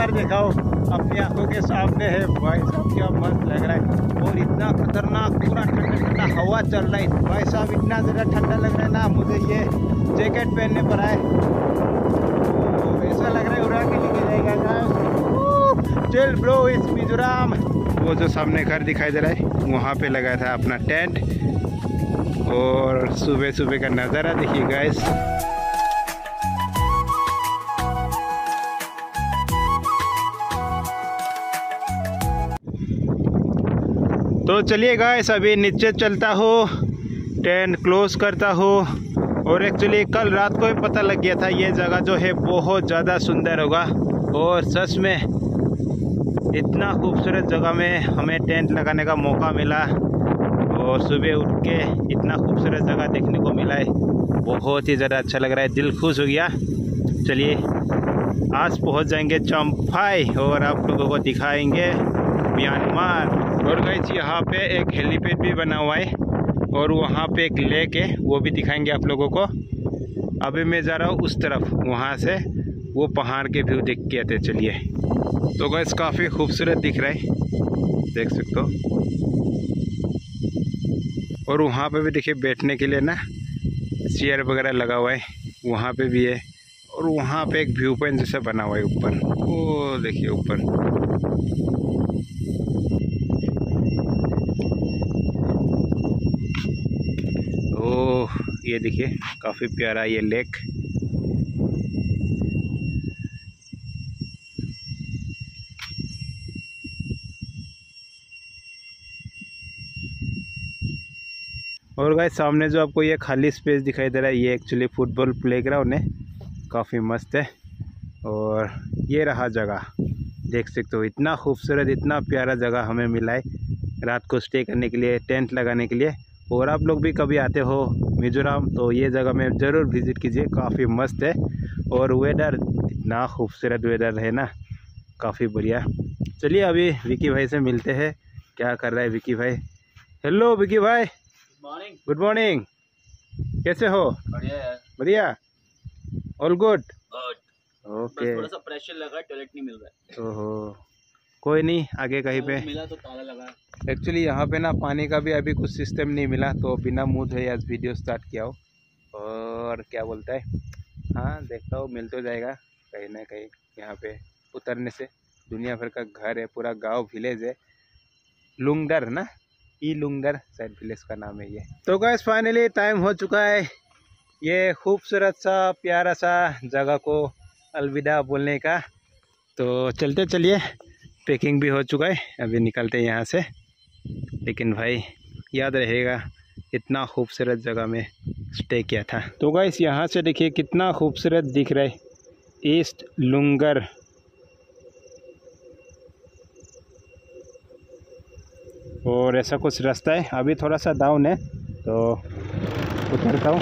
बार देखा हो अपनी आँखों के सामने है। भाई साहब, क्या मस्त लग रहा है। और इतना खतरनाक, पूरा ठंडा ठंडा हवा चल रहा है। भाई साहब, इतना ज़्यादा ठंडा लग रहा है ना, मुझे ये जैकेट पहनने पर आए। ऐसा लग रहा है उड़ा के लेके जाएगा चल ब्रो इस मिजोरम। वो जो सामने घर दिखाई दे रहा है, वहाँ पे लगा था अपना टेंट। और सुबह सुबह का नज़ारा देखिए गाइस तो चलिए गाइस अभी नीचे चलता हो टेंट क्लोज करता हो, और एक्चुअली कल रात को ही पता लग गया था ये जगह जो है बहुत ज़्यादा सुंदर होगा, और सच में इतना खूबसूरत जगह में हमें टेंट लगाने का मौका मिला, और सुबह उठ के इतना खूबसूरत जगह देखने को मिला है, बहुत ही ज़्यादा अच्छा लग रहा है, दिल खुश हो गया। चलिए, आज पहुँच जाएँगे चंफाई और आप लोगों को दिखाएँगे म्यांमार। और गई यहाँ पे एक हेलीपैड भी बना हुआ है और वहाँ पे एक लेक है, वो भी दिखाएँगे आप लोगों को। अभी मैं जा रहा हूँ उस तरफ़, वहाँ से वो पहाड़ के व्यू देख के आते चलिए। तो गैस काफ़ी खूबसूरत दिख रहा है, देख सकते हो। और वहाँ पे भी देखिए, बैठने के लिए ना चेयर वगैरह लगा हुआ है, वहाँ पे भी है। और वहाँ पे एक व्यू पॉइंट जैसा बना हुआ है ऊपर। वो देखिए ऊपर ओह ये देखिए, काफ़ी प्यारा ये लेक। और गाइस, सामने जो आपको ये खाली स्पेस दिखाई दे रहा है, ये एक्चुअली फुटबॉल प्लेग्राउंड है। काफ़ी मस्त है। और ये रहा जगह। देख सकते हो, इतना खूबसूरत, इतना प्यारा जगह हमें मिला है। रात को स्टे करने के लिए टेंट लगाने के लिए। और आप लोग भी कभी आते हो मिजोरम तो ये जगह में ज़रूर विज़िट कीजिए काफ़ी मस्त है। और वेदर इतना खूबसूरत वेदर है ना काफ़ी बढ़िया। चलिए अभी विकी भाई से मिलते हैं क्या कर रहा है विकी भाई? हेलो विकी भाई। मॉर्निंग गुड मॉर्निंग कैसे हो? बढ़िया यार। बढ़िया। ऑल गुड गुड ओके थोड़ा सा प्रेशर लगा टॉयलेट नहीं मिल रहा ओहो। कोई नहीं आगे कहीं पे। मिला तो ताला लगा। एक्चुअली यहाँ पे ना पानी का भी अभी कुछ सिस्टम नहीं मिला तो बिना मुँह धोए आज वीडियो स्टार्ट किया हो। और क्या बोलता है? हाँ देखता हूँ मिल तो जाएगा। कहीं ना कहीं यहाँ पे उतरने से। दुनिया भर का घर है पूरा गाँव विलेज है। लुंगडर ना? ई लुंगडर शायद विलेज का नाम है ये। तो गैस फाइनली टाइम हो चुका है। ये खूबसूरत सा प्यारा सा जगह को अलविदा बोलने का। तो चलते चलिए। पैकिंग भी हो चुका है। अभी निकलते हैं यहाँ से। लेकिन भाई, याद रहेगा, इतना खूबसूरत जगह में स्टे किया था। तो गाइस यहाँ से देखिए, कितना खूबसूरत दिख रहा है। ईस्ट लुंगर और ऐसा कुछ रास्ता है। अभी थोड़ा सा डाउन है तो उतरता हूँ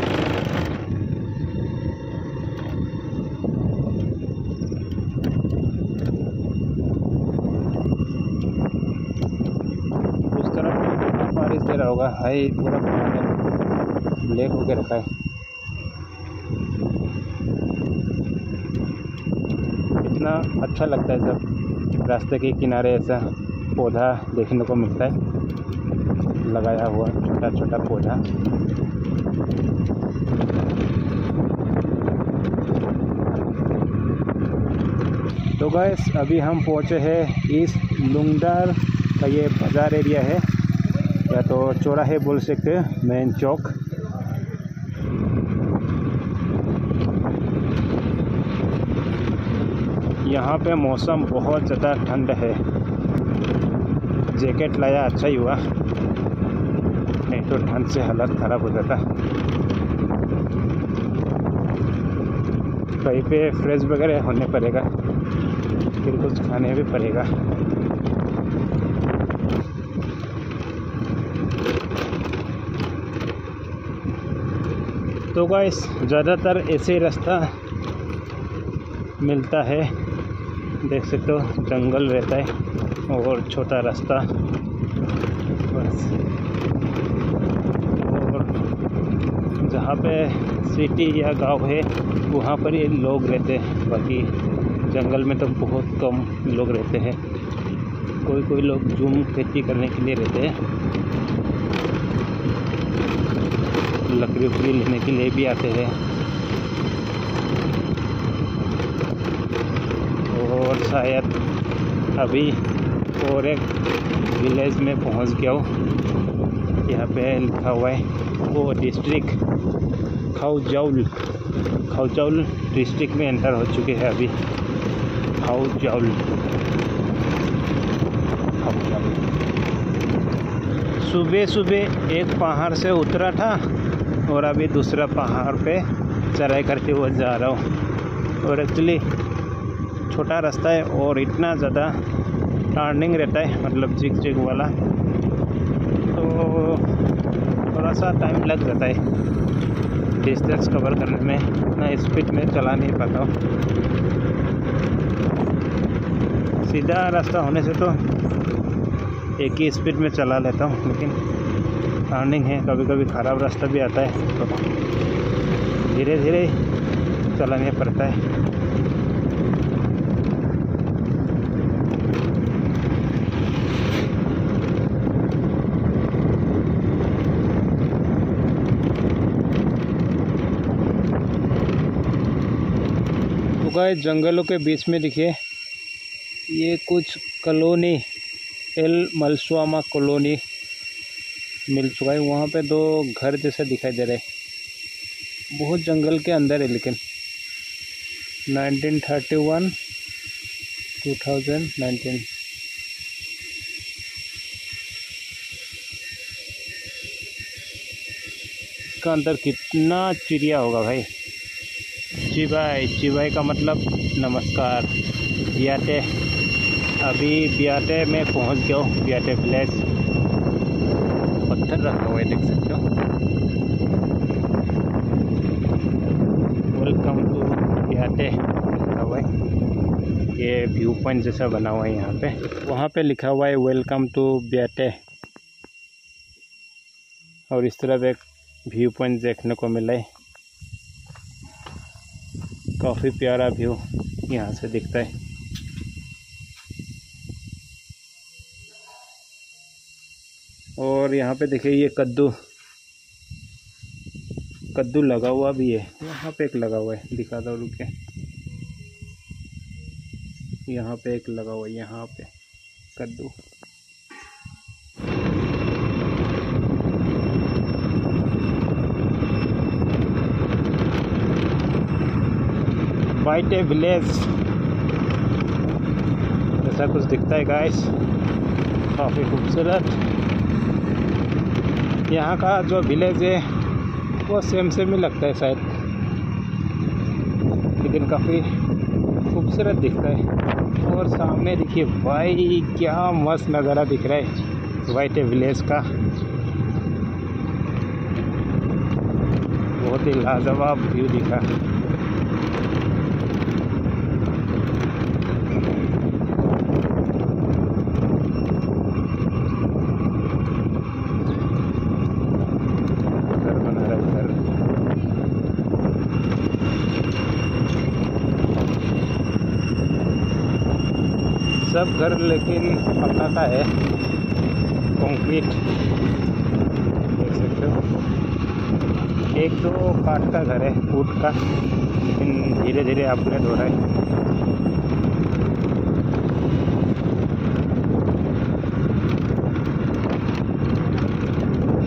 उस तरफ़ कितना बारिश दे रहा पूरा पानी लेक होके रखा है। इतना अच्छा लगता है जब रास्ते के किनारे ऐसा पौधा देखने को मिलता है। लगाया हुआ छोटा छोटा पौधा। तो गैस अभी हम पहुँचे हैं इस लुंगडार का ये बाज़ार एरिया है। या तो चौराहे बोल सकते हैं मेन चौक। यहाँ पे मौसम बहुत ज़्यादा ठंड है। जैकेट लाया अच्छा ही हुआ। नहीं तो ठंड से हालत ख़राब हो जाता। कहीं पे फ्रेश वगैरह होने पड़ेगा। फिर कुछ खाने भी पड़ेगा। तो गाइस ज़्यादातर ऐसे रास्ता मिलता है। देख सकते हो, जंगल रहता है और छोटा रास्ता। बस। और जहाँ पे सिटी या गाँव है, वहाँ पर ये लोग रहते हैं। बाकी जंगल में तो बहुत कम लोग रहते हैं। कोई कोई लोग जूम खेती करने के लिए रहते हैं। लकड़ी उकड़ी लेने के लिए भी आते हैं। और शायद अभी और एक विलेज में पहुँच गया हूँ। यहाँ पे लिखा हुआ है, वो डिस्ट्रिक्ट खाउजाउल खाउजाउल डिस्ट्रिक्ट में एंटर हो चुके हैं अभी। खाउजाउल। सुबह सुबह एक पहाड़ से उतरा था और अभी दूसरा पहाड़ पे चढ़ाई करते हुए जा रहा हूँ। और एक्चुअली छोटा रास्ता है और इतना ज़्यादा टर्निंग रहता है मतलब जिग जिग वाला। तो थोड़ा सा टाइम लग जाता है डिस्टेंस कवर करने में। इतना स्पीड में चला नहीं पाता हूँ। सीधा रास्ता होने से तो एक ही स्पीड में चला लेता हूँ, लेकिन टर्निंग है कभी कभी ख़राब रास्ता भी आता है तो धीरे धीरे चलाने पड़ता है। तो जंगलों के बीच में देखिए, ये कुछ कॉलोनी, एल मलसुआमा कॉलोनी। मिल चुका है। वहाँ पे दो घर जैसे दिखाई दे रहे बहुत जंगल के अंदर है लेकिन। 1931 2019 इसका अंदर कितना चिड़िया होगा भाई। चिबाई चिबाई का मतलब नमस्कार। बियाटे अभी बियाटे में पहुँच गया हूँ बियाटे विलेज पत्थर रखा हुआ है, देख सकते हो। वेलकम टू बियाटे लिखा हुआ है। ये व्यू पॉइंट जैसा बना हुआ है यहाँ पे। वहाँ पे लिखा हुआ है वेलकम टू बियाटे और इस तरफ़ एक व्यू पॉइंट देखने को मिला है। काफ़ी प्यारा व्यू यहाँ से दिखता है। और यहाँ पे देखिए ये कद्दू कद्दू लगा हुआ भी है। यहाँ पे एक लगा हुआ है, दिखा दो रुके। यहाँ पे एक लगा हुआ है, यहाँ पे कद्दू। वाइट ए विलेज ऐसा कुछ दिखता है गाइस काफ़ी खूबसूरत। यहाँ का जो विलेज है, वो सेम सेम ही लगता है शायद। लेकिन काफ़ी खूबसूरत दिखता है। और सामने देखिए, भाई, क्या मस्त नज़ारा दिख रहा है। वाइट विलेज का। बहुत ही लाजवाब व्यू दिखा घर बना रहा है घर सब घर लेकिन पक्का का है। कंक्रीट देख सकते हो। एक तो काठ का घर है फूट का। लेकिन धीरे धीरे अपग्रेड हो रहा है।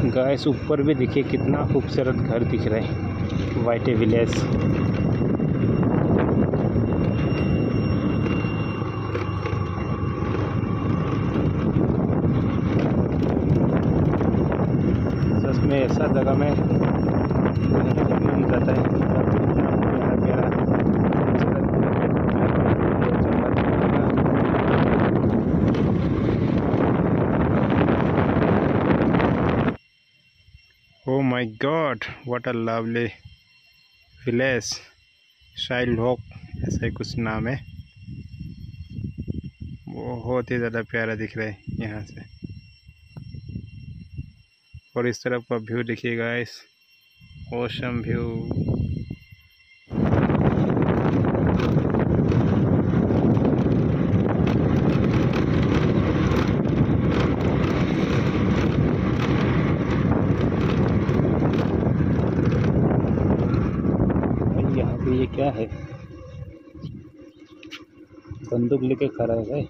गैस ऊपर भी देखिए, कितना खूबसूरत घर दिख रहा है। वाइटे विलेज सच में ऐसा जगह में। है प्यारा प्यारा खूबसूरत Oh my god, what a ऐसा ही कुछ नाम है। बहुत ही ज़्यादा प्यारा दिख रहा है यहाँ से। और इस तरफ़ का व्यू देखिएगा इस ओशम व्यू यहाँ पे ये क्या है? बंदूक लेके खड़ा है।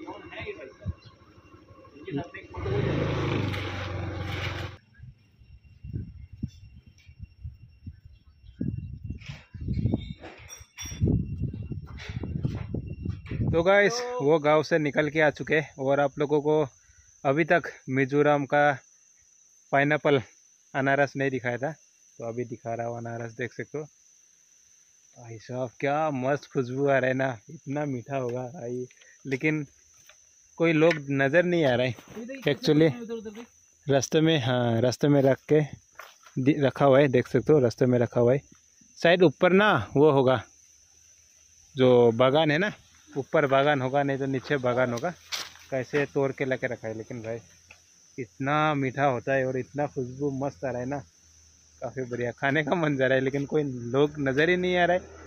तो गाइस वो गाँव से निकल के आ चुके हैं और आप लोगों को अभी तक मिजोरम का पाइनएप्पल अनारस नहीं दिखाया था। तो अभी दिखा रहा हूँ अनारस, देख सकते हो। भाई साहब, क्या मस्त खुशबू आ रहा है ना। इतना मीठा होगा भाई। लेकिन कोई लोग नज़र नहीं आ रहे। एक्चुअली रास्ते में हाँ रास्ते में रख के रखा हुआ है, देख सकते हो, रास्ते में रखा हुआ है। शायद ऊपर ना वो होगा, जो बागान है ना। ऊपर बागान होगा, नहीं तो नीचे बागान होगा। कैसे तोड़ के लेके रखा है, लेकिन भाई, इतना मीठा होता है और इतना खुशबू मस्त आ रहा है ना। काफ़ी बढ़िया, खाने का मन जा रहा है, लेकिन कोई लोग नज़र ही नहीं आ रहा है।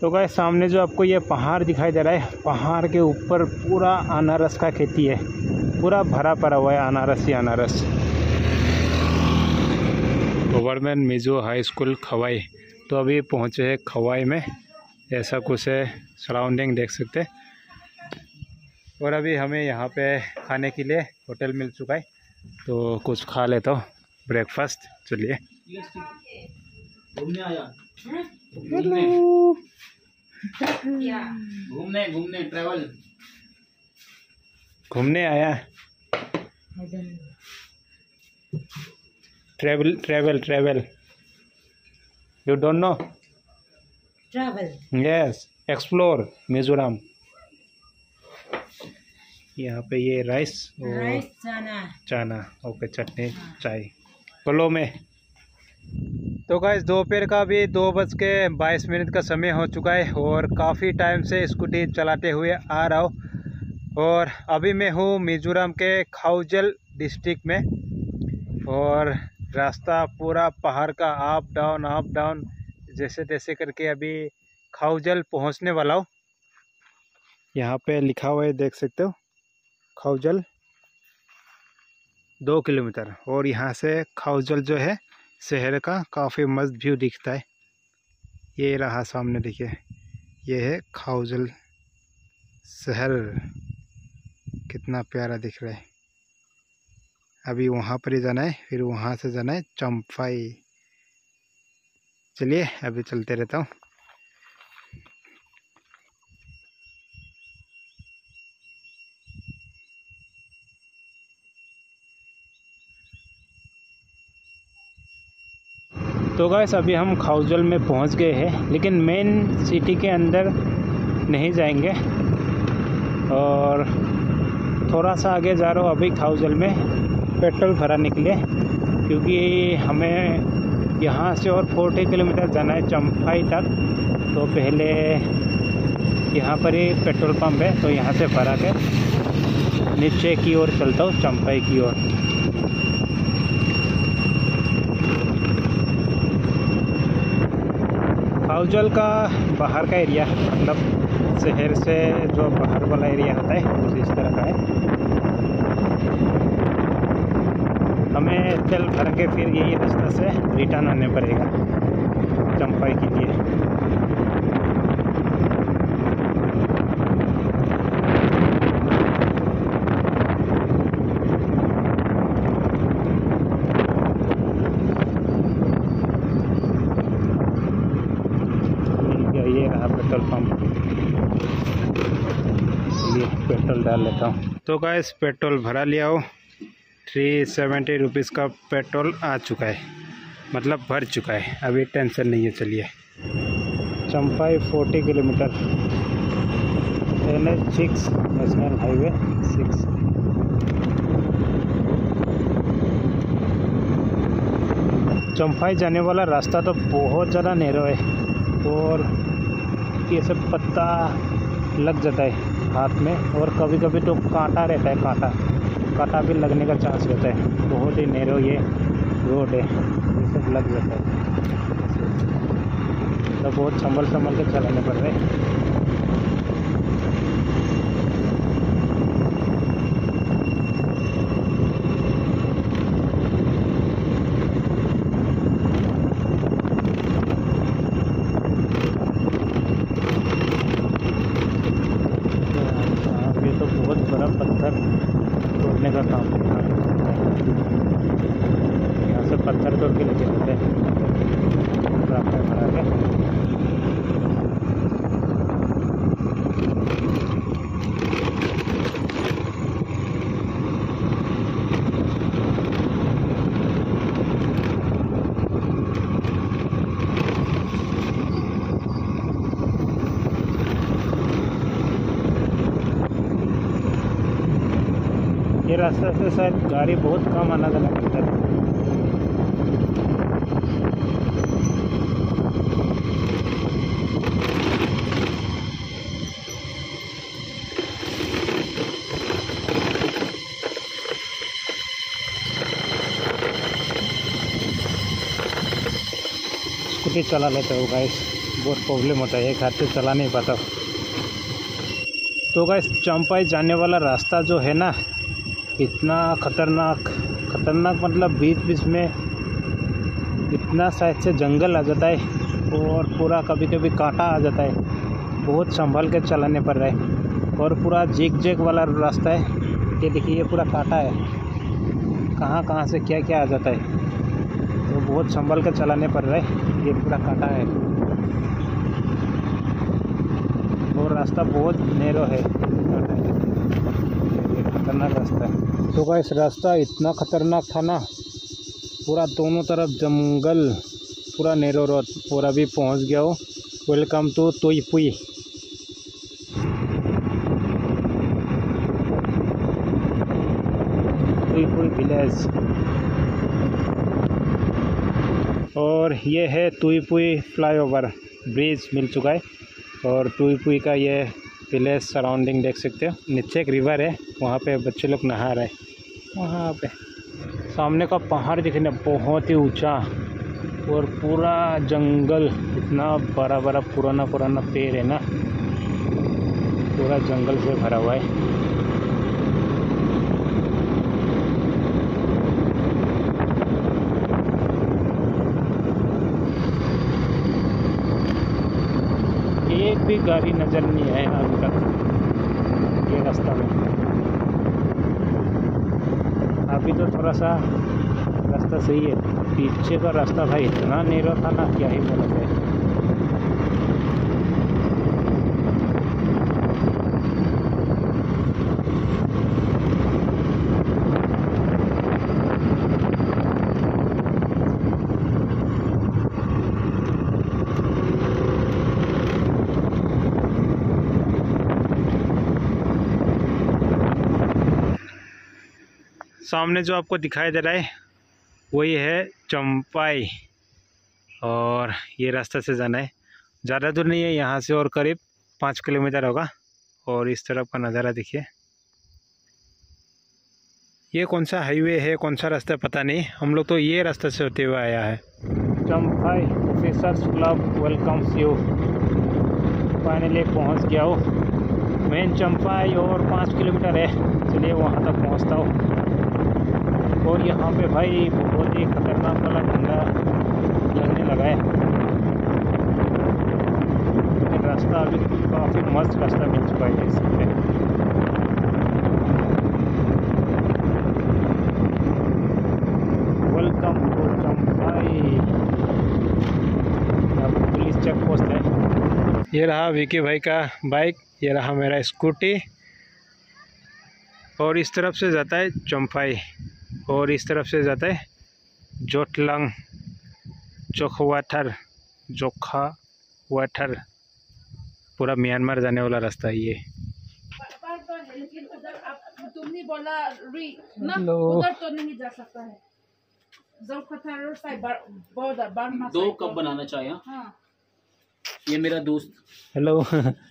तो गाय सामने जो आपको ये पहाड़ दिखाई दे रहा है, पहाड़ के ऊपर पूरा अनारस का खेती है। पूरा भरा पड़ा हुआ है, अनारस ही अनारस। Government Mizo high school Khawai तो अभी पहुँचे हैं खवाई में। ऐसा कुछ है सराउंडिंग देख सकते और अभी हमें यहाँ पे खाने के लिए होटल मिल चुका है तो कुछ खा लेता हूँ। ब्रेकफास्ट चलिए। घूमने आया घूमने घूमने घूमने ट्रैवल घूमने आया। Travel travel travel you don't know travel. Yes explore Mizoram यहाँ पे ये राइस और rice chana. चाना ओके चटनी चाय कलो में। तो गाइस दोपहर का भी दो बज के बाईस मिनट का समय हो चुका है और काफ़ी टाइम से स्कूटी चलाते हुए आ रहा हूँ। और अभी मैं हूँ मिजोरम के खाउजल डिस्ट्रिक्ट में। और रास्ता पूरा पहाड़ का अप डाउन अप डाउन जैसे तैसे करके अभी खाउजल पहुँचने वाला हो। यहाँ पे लिखा हुआ है, देख सकते हो? खाउजल दो किलोमीटर। और यहाँ से खाउजल जो है, शहर का काफ़ी मस्त व्यू दिखता है। ये रहा सामने देखिए। ये है खाउजल शहर। कितना प्यारा दिख रहा है। अभी वहाँ पर ही जाना है, फिर वहाँ से जाना है चंपाई। चलिए, अभी चलते रहता हूँ। तो गैस अभी हम खाउजल में पहुँच गए हैं, लेकिन मेन सिटी के अंदर नहीं जाएँगे। और थोड़ा सा आगे जा रहा हूँ, अभी खाउजल में पेट्रोल भराने के लिए क्योंकि हमें यहाँ से और 40 किलोमीटर जाना है चंपाई तक। तो पहले यहाँ पर ही पेट्रोल पंप है तो यहाँ से भरा के नीचे की ओर चलता हूँ, चंपाई की ओर। खाउजल का बाहर का एरिया मतलब शहर से जो बाहर वाला एरिया होता है कुछ इस तरह का है। हमें तेल भर के फिर यही रास्ते से रिटर्न आने पड़ेगा, चंपाई के लिए। Petrol pump. पेट्रोल डाल लेता हूँ। तो गैस पेट्रोल भरा लिया हो। थ्री सेवेंटी रुपीज़ का पेट्रोल आ चुका है। मतलब भर चुका है। अभी टेंशन नहीं है, चलिए। Champhai forty kilometre. N H six, national highway six. Champhai जाने वाला रास्ता तो बहुत ज़्यादा नैरो है और ये सब पत्ता लग जाता है हाथ में और कभी कभी तो कांटा रहता है कांटा। कांटा भी लगने का चांस रहता है। बहुत ही नैरो ये रोड है। ये सब लग जाता है। तो बहुत संभल संभल के चलाने पड़ रहे हैं अभी तो बहुत बड़ा पत्थर तोड़ने का काम हो रहा है यहाँ से पत्थर तोड़ के लेके जाते हैं रास्ते से शायद गाड़ी बहुत कम आना जाना करता है चला लेते हो गाइस बहुत प्रॉब्लम होता है, एक हाथ से चला नहीं पाता। तो गाइस चंपाई जाने वाला रास्ता जो है ना, इतना खतरनाक खतरनाक मतलब बीच बीच में इतना साइड से जंगल आ जाता है और पूरा कभी कभी कांटा आ जाता है। बहुत संभल के चलाने पड़ रहा है और पूरा जेक जेक वाला रास्ता है। ये देखिए, ये पूरा कांटा है। कहाँ कहाँ से क्या क्या आ जाता है। तो बहुत संभल के चलाने पड़ रहा है। ये पूरा काटा है। और रास्ता बहुत नैरो है। खतरनाक रास्ता है। तो का इस रास्ता इतना खतरनाक था ना, पूरा दोनों तरफ़ जंगल, पूरा नैरो रोड और अभी पहुँच गया हो। Welcome to Tuipui. Tuipui village. और ये है तुईपुई फ्लाईओवर, ब्रिज मिल चुका है। और तुईपुई का ये विलेज सराउंडिंग देख सकते हो। नीचे एक रिवर है, वहाँ पे बच्चे लोग नहा रहे हैं। वहाँ पे सामने का पहाड़ दिखने बहुत ही ऊँचा और पूरा जंगल, इतना बड़ा बड़ा पुराना पुराना पेड़ है ना। पूरा जंगल से भरा हुआ है एक भी गाड़ी नज़र नहीं आए अभी तक। ये रास्ता में। अभी तो थोड़ा सा रास्ता सही है। पीछे का रास्ता भाई इतना नेरा था ना, क्या ही बोला जाए। सामने जो आपको दिखाई दे रहा है, वही है चंपाई। और ये रास्ते से जाना है। ज़्यादा दूर नहीं है, यहाँ से और करीब पाँच किलोमीटर होगा। और इस तरफ़ का नज़ारा देखिए। ये कौन सा हाईवे है, कौन सा रास्ता पता नहीं। हम लोग तो ये रास्ते से होते हुए आया है। Champhai officers club welcomes you. Finally पहुँच गया हो। मेन चंपाई और पाँच किलोमीटर है। चलिए वहाँ तक पहुँचता हूँ। और यहाँ पे भाई बहुत ही खतरनाक वाला ठंडा लगने लगा है। रास्ता अभी काफ़ी मस्त रास्ता मिल चुका है इस पे। वेलकम चंपाई अब पुलिस चेक पोस्ट है। ये रहा विकी भाई का बाइक ये रहा मेरा स्कूटी और इस तरफ़ से जाता है चंपाई। और इस तरफ़ से जाता है जोटलंग चोखवाठर जोखा वाठर पूरा म्यांमार जाने वाला रास्ता है ये। लेकिन उधर आप तुमने बोला री ना उधर तो नहीं जा सकता है जब खतर साइड बॉर्डर बर्मा दो कप बनाना चाहिए हाँ। हाँ। ये मेरा दोस्त। हेलो।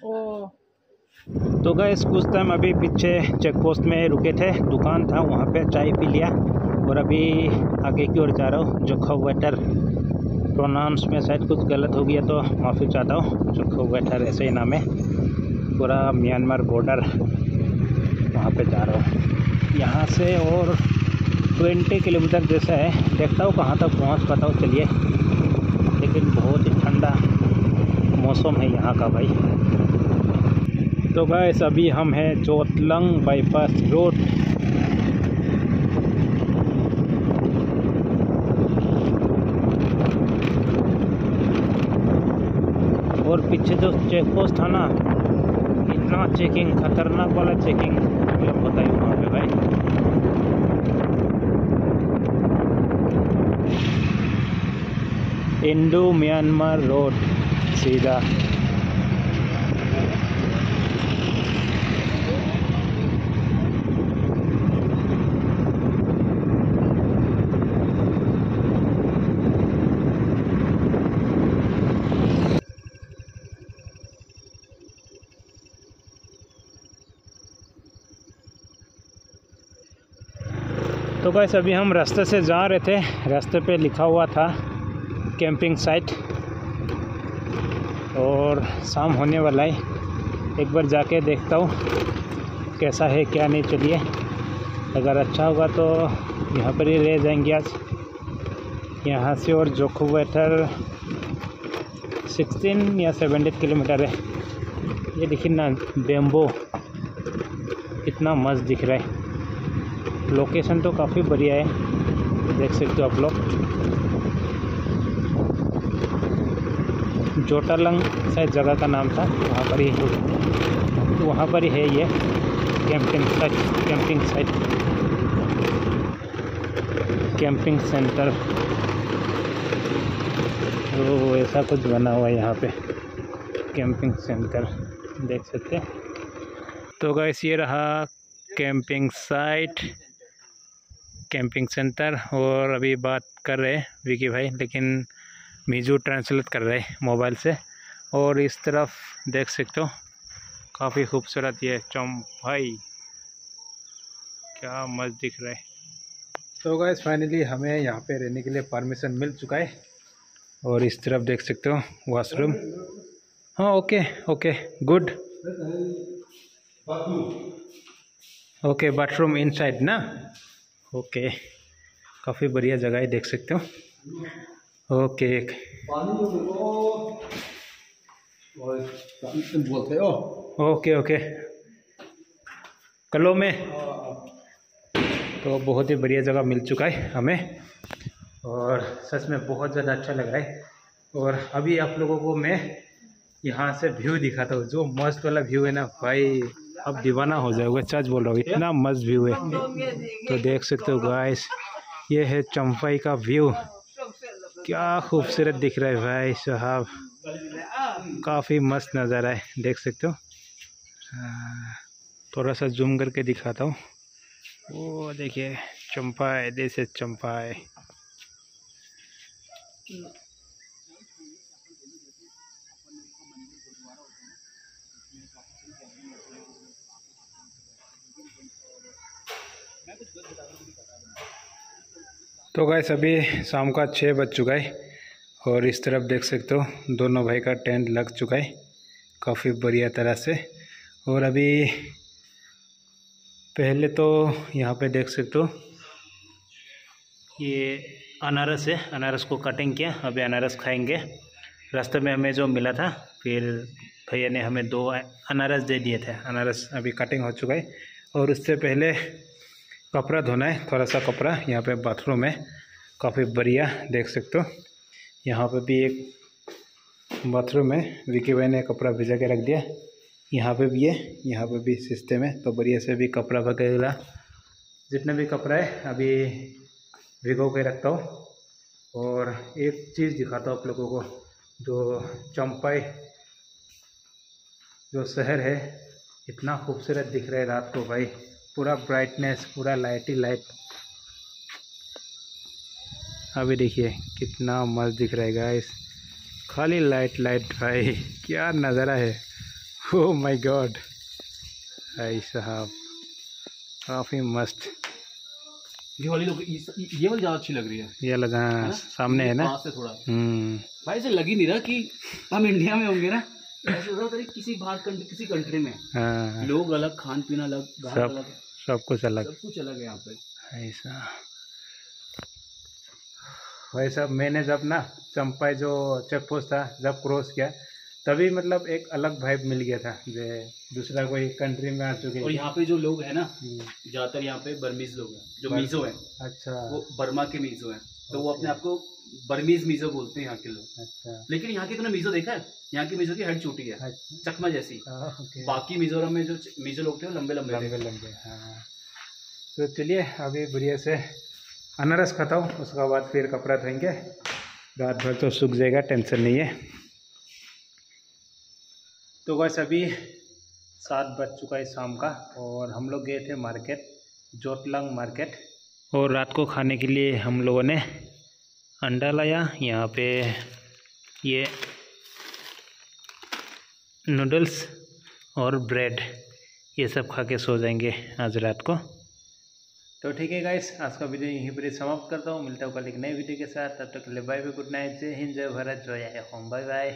ओ। तो गए कुछ टाइम अभी पीछे चेक पोस्ट में रुके थे, दुकान था, वहाँ पे चाय पी लिया और अभी आगे की ओर जा रहा हूँ जोखा वेटर प्रोनाउंस में शायद कुछ गलत हो गया तो माफ़ी चाहता हूँ जोखा वेटर ऐसे ही नाम है। पूरा म्यांमार बॉर्डर वहाँ पे जा रहा हूँ। यहाँ से और ट्वेंटी किलोमीटर जैसा है। देखता हूँ कहाँ तक पहुँच पाता हूँ, चलिए। लेकिन बहुत ही ठंडा मौसम है यहाँ का भाई। तो गैस अभी हम हैं चोतलंग बाईपास रोड और पीछे जो चेक पोस्ट था ना, इतना चेकिंग खतरनाक वाला चेकिंग मतलब होता है वहाँ पे भाई। इंडो म्यांमार रोड सीधा। तो गैस अभी हम रास्ते से जा रहे थे। रास्ते पे लिखा हुआ था कैंपिंग साइट और शाम होने वाला है। एक बार जाके देखता हूँ कैसा है, क्या नहीं, चलिए। अगर अच्छा होगा तो यहाँ पर ही रह जाएँगे आज। यहाँ से और जोखू वेटर सिक्सटीन या सेवेंटीन किलोमीटर है। ये देखिए ना बेम्बो कितना मस्त दिख रहा है। लोकेशन तो काफ़ी बढ़िया है। देख सकते हो आप लोग। जोटालंग शायद जगह का नाम था। वहाँ पर ही तो वहाँ पर ही है ये camping site camping site camping centre तो ऐसा कुछ बना हुआ है यहाँ पे। कैंपिंग सेंटर देख सकते हैं। तो गैस ये रहा कैंपिंग साइट कैंपिंग सेंटर और अभी बात कर रहे हैं विकी भाई, लेकिन मीजू ट्रांसलेट कर रहे हैं मोबाइल से। और इस तरफ़ देख सकते हो, काफ़ी खूबसूरत ये चौम्पाई क्या मस्त दिख रहा है। तो गैस फाइनली हमें यहाँ पे रहने के लिए परमिशन मिल चुका है। और इस तरफ़ देख सकते हो वॉशरूम हाँ okay okay good okay bathroom inside ना? ओके। काफ़ी बढ़िया जगह है, देख सकते हो। ओके हो ओके ओके। कलो में। तो बहुत ही बढ़िया जगह मिल चुका है हमें। और सच में बहुत ज़्यादा अच्छा लग रहा है। और अभी आप लोगों को मैं यहाँ से व्यू दिखाता हूँ। जो मस्त वाला व्यू है ना भाई। अब दीवाना हो जाओगे सच बोल रहा हूँ इतना मस्त व्यू है। तो देख सकते हो गाइस ये है चंपाई का व्यू क्या खूबसूरत दिख रहा है भाई साहब। काफ़ी मस्त नज़ारा है देख सकते हो। हाँ, थोड़ा सा जूम करके दिखाता हूँ। वो देखिए चंपाई दिस इज़ चंपाई तो गैस सभी शाम का छः बज चुका है और इस तरफ़ देख सकते हो, दोनों भाई का टेंट लग चुका है काफ़ी बढ़िया तरह से। और अभी पहले तो यहाँ पे देख सकते हो, ये अनारस है, अनारस को कटिंग किया, अभी अनारस खाएँगे। रास्ते में हमें जो मिला था, फिर भैया ने हमें दो अनारस दे दिए थे, अनारस अभी कटिंग हो चुका है। और उससे पहले कपड़ा धोना है थोड़ा सा कपड़ा यहाँ पे बाथरूम है काफ़ी बढ़िया देख सकते हो। यहाँ पे भी एक बाथरूम है विकी भाई ने कपड़ा भिजा के रख दिया। यहाँ पे भी है, यहाँ पे भी सिस्टम है तो बढ़िया से भी कपड़ा वगैरह, जितना भी कपड़ा है, अभी भिगो के रखता हूँ। और एक चीज़ दिखाता हूँ आप लोगों को, जो चंपाई, जो शहर है, इतना खूबसूरत दिख रहा है रात को भाई। पूरा ब्राइटनेस पूरा लाइट ही लाइट अभी देखिए कितना मस्त दिख रहा है गाइस खाली लाइट लाइट भाई क्या नज़ारा है. ओ माय गॉड भाई साहब काफ़ी मस्त. ये वाली लोग ये ये वाली ज़्यादा अच्छी लग रही है। ये लगा हाँ, सामने है ना? से थोड़ा। हम्म। भाई ऐसे लग ही नहीं रहा कि हम इंडिया में होंगे ना। ऐसे किसी बाहर कंट्री किसी कंट्री में। हाँ। लोग अलग खान पीन अलग सब अलग। सब कुछ अलग। सब कुछ अलग है यहाँ पे। ऐसा। वैसा मैंने जब ना चंपाई जो चेक पोस्ट था जब क्रॉस किया तभी मतलब एक अलग वाइब मिल गया था जो दूसरा कोई कंट्री में आ चुके और यहाँ पे जो लोग हैं ना हम्म, ज़्यादातर यहाँ पे बर्मीज लोग हैं जो मीज़ो हैं। अच्छा। वो बर्मा के मीज़ो हैं। तो वो अपने आप को बर्मीज मीज़ो बोलते हैं यहाँ के लोग। अच्छा। लेकिन यहाँ की तूने मीज़ो देखा है? यहाँ की मीज़ो की हेड छोटी है। अच्छा। चकमा जैसी। हाँ, बाकी मिजोरम में जो मिजो लोग थे वो लंबे लंबे लंबे लंबे हाँ। तो चलिए अभी बढ़िया से अनारस खाता हूँ उसके बाद फिर कपड़ा धोएँगे। रात भर तो सूख जाएगा टेंशन नहीं है। तो बस अभी सात बज चुका है शाम का और हम लोग गए थे मार्केट जोटलंग मार्केट। और रात को खाने के लिए हम लोगों ने अंडा लाया, यहाँ पे ये नूडल्स और ब्रेड, ये सब खा के सो जाएँगे आज रात को। तो ठीक है गाइस आज का वीडियो यहीं पर समाप्त करता हूँ। मिलता हूँ कल एक नए वीडियो के साथ, तब तक के लिए बाय बाय गुड नाइट जय हिंद, जय भारत, जय होम बाय बाय